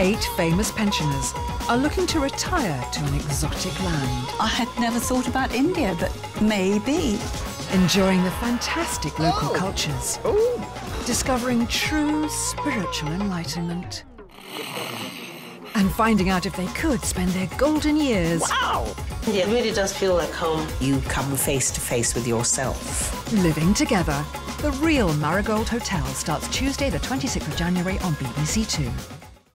eight famous pensioners are looking to retire to an exotic land. I had never thought about India, but maybe. Enjoying the fantastic local oh. cultures. Oh. Discovering true spiritual enlightenment. And finding out if they could spend their golden years Wow! It really does feel like home. You come face to face with yourself. living together. The real Marigold Hotel starts Tuesday, the 26th of January on BBC Two.